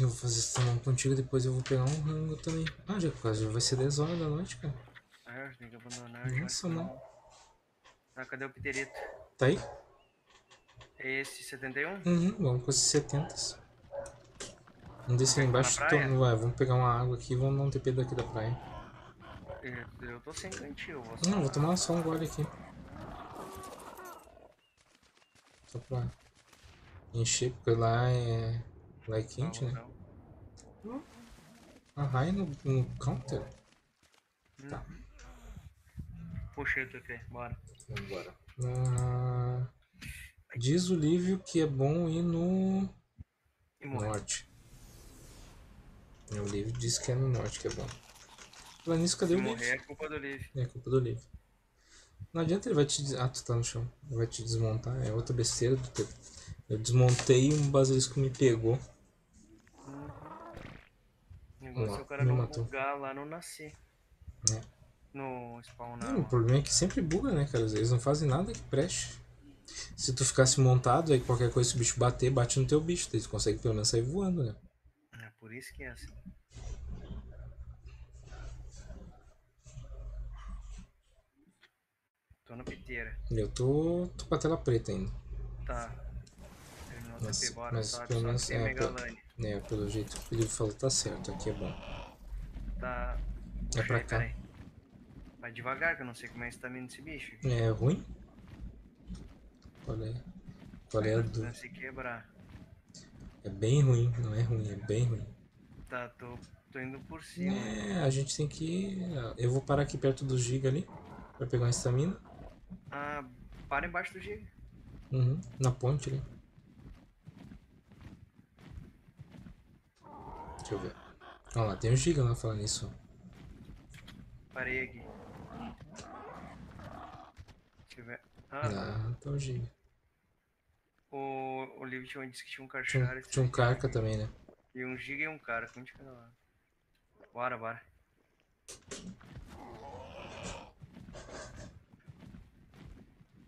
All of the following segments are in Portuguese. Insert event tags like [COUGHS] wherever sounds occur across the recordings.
Eu vou fazer essa mão contigo, depois eu vou pegar um rango também. Ah, já quase vai ser 10 horas da noite, cara. Ah, tem que abandonar. Nossa, mano. Ah, cadê o piterito? Tá aí? É esse 71? Uhum, vamos com esses 70. Vamos descer lá embaixo. Ué, vamos pegar uma água aqui e vamos não ter pedo aqui da praia. Eu, eu tô sem cantil, vou Não, vou tomar só um gole aqui. Só pra encher, porque lá é. Lá é quente, né? A raia no, no counter? Tá. Puxa o TP, bora. Vambora. Ah, diz o Lívio que é bom ir no norte. O Lívio disse que é no norte que é bom. Falando nisso, cadê Se o Lívio? é culpa do Liv. É culpa do Lívio. Não adianta, ele vai te. des- Ah, tu tá no chão. Ele vai te desmontar. É outra besteira do teu. Eu desmontei e um basilisco me pegou. Negócio é o cara não matou. bugar lá no nascer. É. No spawn Não, o não. problema é que sempre buga, né, cara? Eles não fazem nada que preste. Se tu ficasse montado, aí qualquer coisa, se o bicho bater, bate no teu bicho. Daí tu consegue pelo menos sair voando, né? É por isso que é assim. Tô na piteira. Eu tô, tô com a tela preta ainda. Tá. Terminou o Mas- mas Só, pelo menos- é, Megalane. É, pelo jeito que ele falou, tá certo, aqui é bom. Tá. É pra cá. peraí. Vai devagar, que eu não sei como é a estamina desse bicho. É ruim? Qual é? Qual é a do... Se quebrar. É bem ruim, não é ruim, é bem ruim. Tá, tô, tô indo por cima. É, a gente tem que... Eu vou parar aqui perto do giga ali, pra pegar uma estamina. Ah, para embaixo do giga. Uhum, na ponte ali. Deixa eu ver. Olha lá, tem um giga lá falando isso. Parei aqui. Deixa eu ver. Ah, Ah, tá o giga. o, o livro tinha disse que tinha um Tinha, carchar. um- tinha um carca também, né? E um giga e um cara. Um de cada lado. Bora, bora.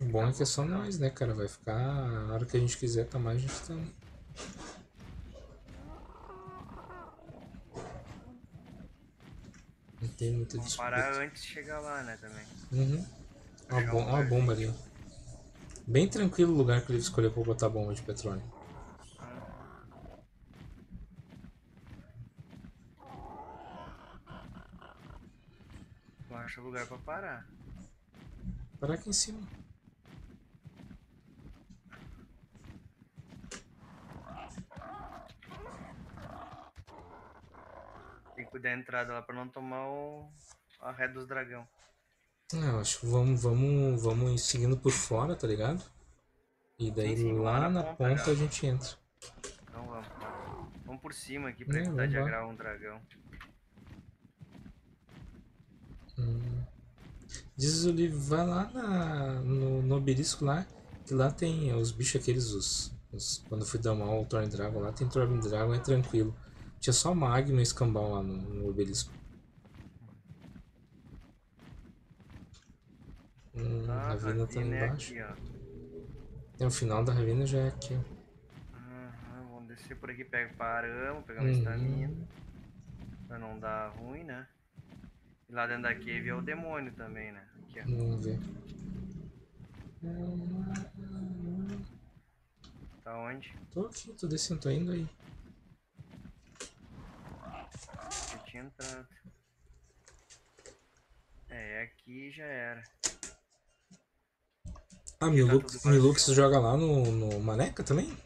O bom é que é só nós, né, cara? Vai ficar. A hora que a gente quiser tomar, a gente toma. Tem muita Vamos disputa. parar antes de chegar lá, né, também. Uhum. Uma, Achar bom, um uma bomba ali. Bem tranquilo o lugar que ele escolheu pra botar bomba de petróleo. Acha lugar pra parar. Parar aqui em cima. Cuidar da entrada lá pra não tomar o... a ré dos dragão. É, eu acho que vamos, vamos, vamos seguindo por fora, tá ligado? E daí Sim, sim, lá, na na ponta ponta a gente entra. Então vamos. Vamos por cima aqui pra É, evitar de vamos lá. agrar um dragão. Hum. Diz o livro, vai lá na, no, no obelisco lá, que lá tem os bichos aqueles, os, os- quando eu fui dar uma o Thorn Dragon lá, tem Thorn Dragon, é tranquilo. Tinha só Magno e Escambau lá no, no obelisco. Hum, Tá, Ravina tá é embaixo. aqui, ó. É, o final da Ravina já é aqui, ó. Aham, vamos descer por aqui, pega paramos, pegar uma Uhum. estamina. Pra não dar ruim, né? E lá dentro da cave é o demônio também, né? Aqui, ó. Vamos ver. Tá onde? Tô aqui, tô descendo, tô indo aí. É, aqui já era. Ah, tá Milux, tudo Milux joga lá no, no Maneca também?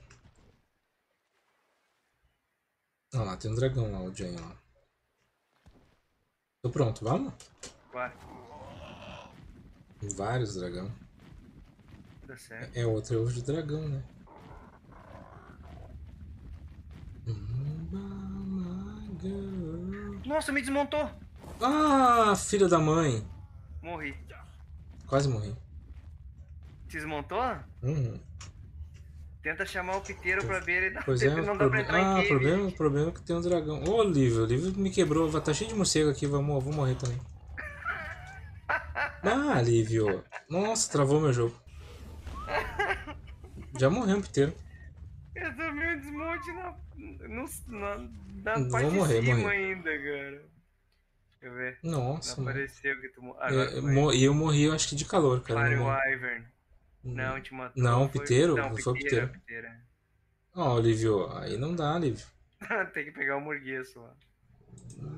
Olha lá, tem um dragão lá, o Jay, ó. Tô pronto, vamos? Vai, Vários dragão. dá certo. É outro é ovo de dragão, né? Nossa, me desmontou! Ah, filha da mãe! Morri. Quase morri. Desmontou? Uhum. Tenta chamar o piteiro pra ver ele. Pois é, não o dá pra entrar ah, o cave. problema, o problema é que tem um dragão. Ô, Olívio, o Olívio me quebrou. Tá cheio de morcego aqui, vamos, vou morrer também. [LAUGHS] Ah, Lívio. Nossa, travou meu jogo. Já morreu um piteiro. Eu tomei um desmonte na, não, na Vou parte morrer, de cima morrer. ainda, cara. Deixa eu ver. Nossa, não mano. apareceu que tu. É, Agora foi. mo- E eu morri, eu acho que de calor, cara. Não, morri. Wyvern. Não, te matou. Não, foi- piteiro? Não, Foi piteiro. Ó, Olívio, aí não dá, Olívio. [LAUGHS] Tem que pegar o morgueço lá.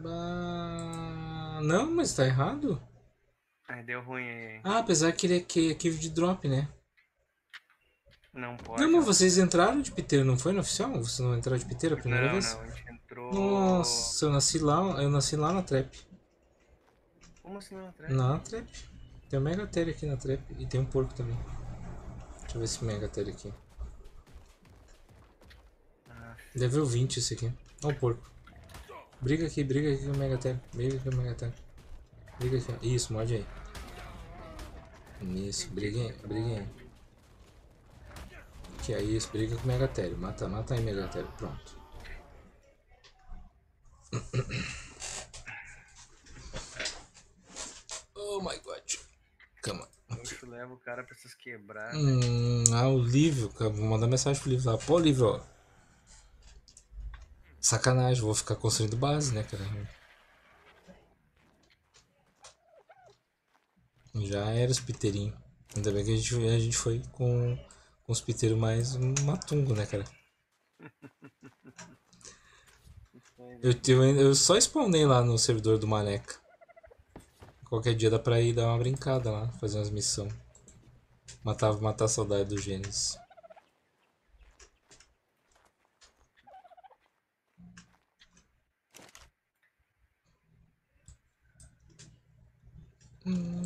Bah, Não, mas tá errado. Ai, deu ruim aí. Ah, apesar que ele é que- arquivo de drop, né? Não pode. Não, mas vocês entraram de piteiro, não foi no oficial? Vocês não entraram de piteiro a primeira não, vez? não, a gente entrou. Nossa, eu nasci lá, eu nasci lá na trap. Como assim não atrás? Na trap. Tem um Megatério aqui na trap e tem um porco também. Deixa eu ver esse Megatério aqui. Ah, Level 20 esse aqui. Ó o porco. Briga aqui, briga aqui com o Megatério. Briga aqui com o Megatério. Briga aqui. Isso, morde aí. Isso, briguem, briguem. Que é isso, briga com o Megatério. Mata, mata aí, Megatério. Pronto. [COUGHS] Oh my god. Leva o cara pra essas quebradas. Hum, ah, o livro. Vou mandar mensagem pro livro lá. Pô, livro, ó. Sacanagem, vou ficar construindo base, né, cara? Já era os piteirinhos. Ainda bem que a gente, a gente foi com, com os piteiros mais matungo, né, cara? Né? Eu, eu, eu só spawnei lá no servidor do Maneca. Qualquer dia dá pra ir dar uma brincada lá, fazer umas missão. Matar, matar a saudade do Gênesis. Hum.